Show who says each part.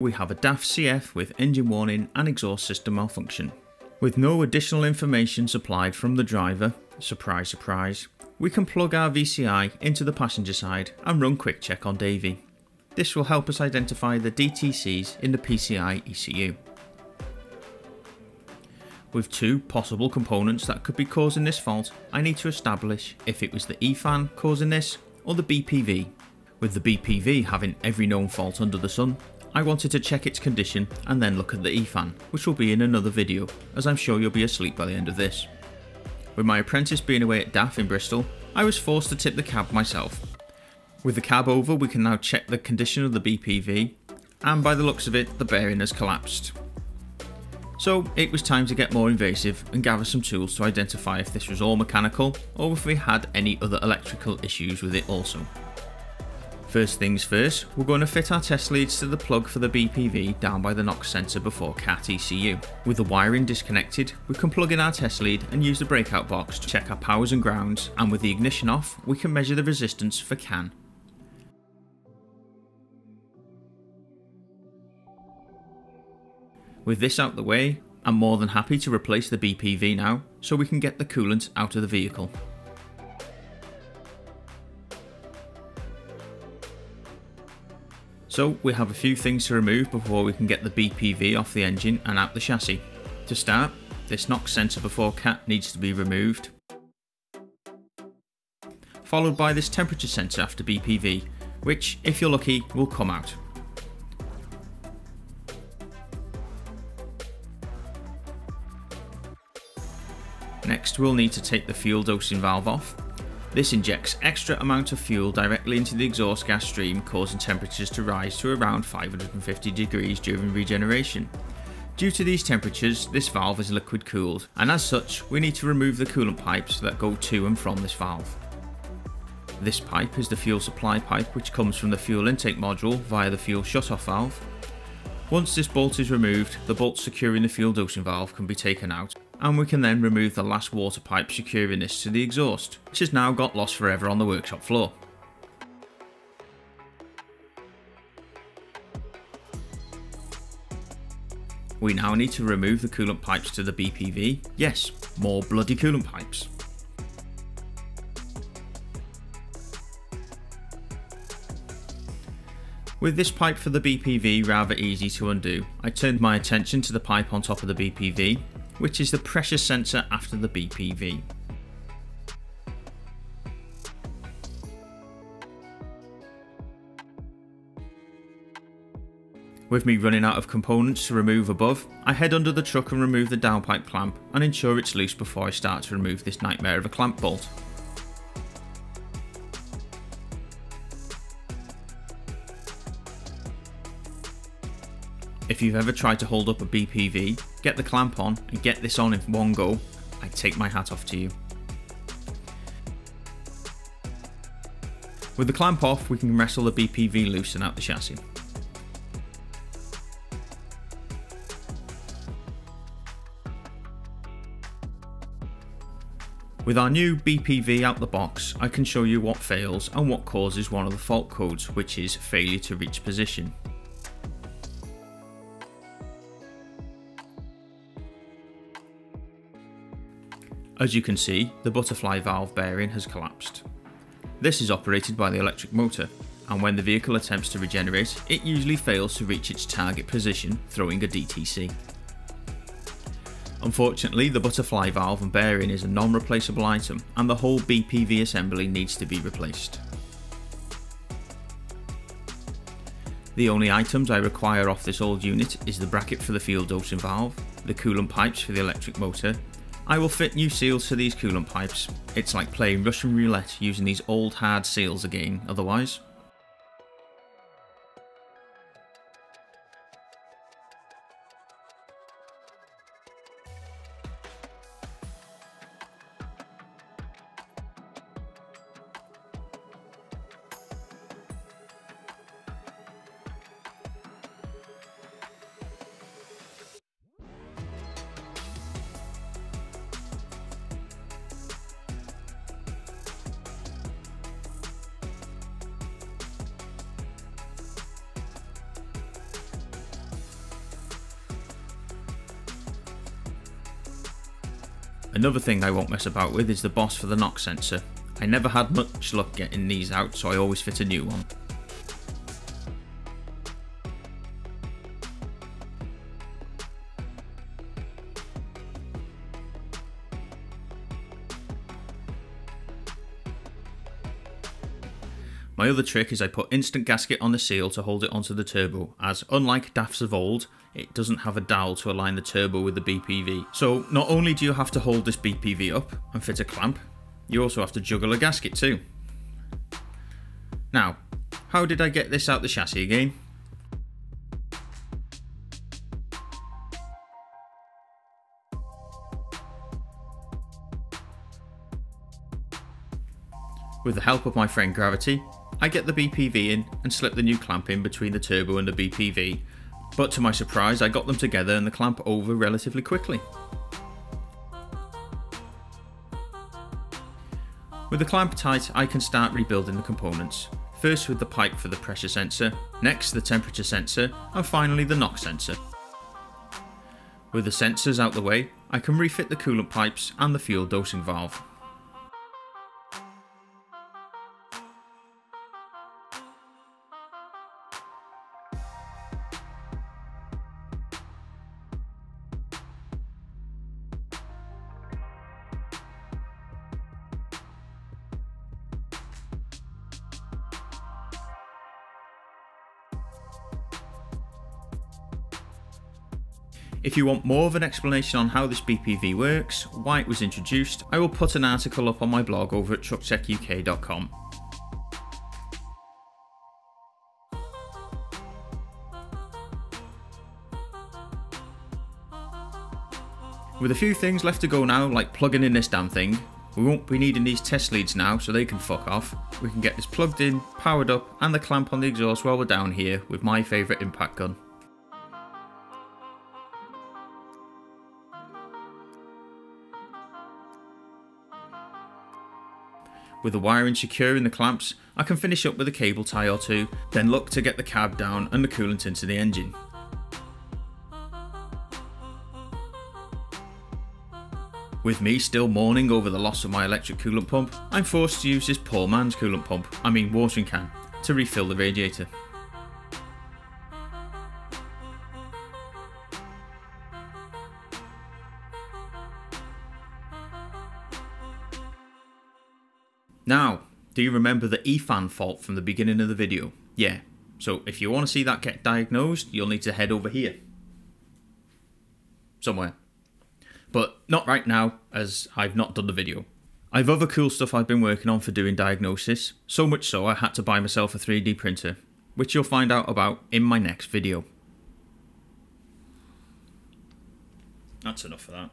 Speaker 1: we have a DAF CF with engine warning and exhaust system malfunction. With no additional information supplied from the driver, surprise surprise, we can plug our VCI into the passenger side and run quick check on DAVIE. This will help us identify the DTCs in the PCI ECU. With two possible components that could be causing this fault, I need to establish if it was the EFAN causing this or the BPV. With the BPV having every known fault under the sun, I wanted to check its condition and then look at the EFAN, which will be in another video, as I'm sure you'll be asleep by the end of this. With my apprentice being away at DAF in Bristol, I was forced to tip the cab myself. With the cab over, we can now check the condition of the BPV, and by the looks of it, the bearing has collapsed. So it was time to get more invasive and gather some tools to identify if this was all mechanical or if we had any other electrical issues with it also. First things first, we're going to fit our test leads to the plug for the BPV down by the NOx sensor before CAT ECU. With the wiring disconnected, we can plug in our test lead and use the breakout box to check our powers and grounds, and with the ignition off, we can measure the resistance for CAN. With this out the way, I'm more than happy to replace the BPV now, so we can get the coolant out of the vehicle. So we have a few things to remove before we can get the BPV off the engine and out the chassis. To start, this NOx sensor before CAT needs to be removed. Followed by this temperature sensor after BPV, which, if you're lucky, will come out. Next we'll need to take the fuel dosing valve off this injects extra amount of fuel directly into the exhaust gas stream causing temperatures to rise to around 550 degrees during regeneration. Due to these temperatures, this valve is liquid cooled and as such we need to remove the coolant pipes that go to and from this valve. This pipe is the fuel supply pipe which comes from the fuel intake module via the fuel shut-off valve. Once this bolt is removed, the bolt securing the fuel dosing valve can be taken out and we can then remove the last water pipe securing this to the exhaust, which has now got lost forever on the workshop floor. We now need to remove the coolant pipes to the BPV. Yes, more bloody coolant pipes. With this pipe for the BPV rather easy to undo, I turned my attention to the pipe on top of the BPV which is the pressure sensor after the BPV. With me running out of components to remove above, I head under the truck and remove the downpipe clamp and ensure it's loose before I start to remove this nightmare of a clamp bolt. If you've ever tried to hold up a BPV, get the clamp on and get this on in one go, I take my hat off to you. With the clamp off, we can wrestle the BPV loose and out the chassis. With our new BPV out the box, I can show you what fails and what causes one of the fault codes, which is failure to reach position. As you can see, the butterfly valve bearing has collapsed. This is operated by the electric motor, and when the vehicle attempts to regenerate, it usually fails to reach its target position, throwing a DTC. Unfortunately, the butterfly valve and bearing is a non-replaceable item, and the whole BPV assembly needs to be replaced. The only items I require off this old unit is the bracket for the fuel dosing valve, the coolant pipes for the electric motor, I will fit new seals to these coolant pipes. It's like playing Russian roulette using these old hard seals again otherwise. Another thing I won't mess about with is the boss for the NOx sensor. I never had much luck getting these out so I always fit a new one. My other trick is I put instant gasket on the seal to hold it onto the turbo, as unlike DAFs of old, it doesn't have a dowel to align the turbo with the BPV. So not only do you have to hold this BPV up and fit a clamp, you also have to juggle a gasket too. Now, how did I get this out the chassis again? With the help of my friend Gravity, I get the BPV in and slip the new clamp in between the turbo and the BPV, but to my surprise I got them together and the clamp over relatively quickly. With the clamp tight I can start rebuilding the components, first with the pipe for the pressure sensor, next the temperature sensor and finally the NOx sensor. With the sensors out the way, I can refit the coolant pipes and the fuel dosing valve. If you want more of an explanation on how this BPV works, why it was introduced, I will put an article up on my blog over at trucktechuk.com. With a few things left to go now, like plugging in this damn thing, we won't be needing these test leads now, so they can fuck off. We can get this plugged in, powered up, and the clamp on the exhaust while we're down here with my favourite impact gun. With the wiring secure in the clamps, I can finish up with a cable tie or two, then look to get the cab down and the coolant into the engine. With me still mourning over the loss of my electric coolant pump, I'm forced to use this poor man's coolant pump, I mean watering can, to refill the radiator. Now, do you remember the EFAN fault from the beginning of the video? Yeah, so if you want to see that get diagnosed, you'll need to head over here. Somewhere. But not right now, as I've not done the video. I've other cool stuff I've been working on for doing diagnosis, so much so I had to buy myself a 3D printer, which you'll find out about in my next video. That's enough of that.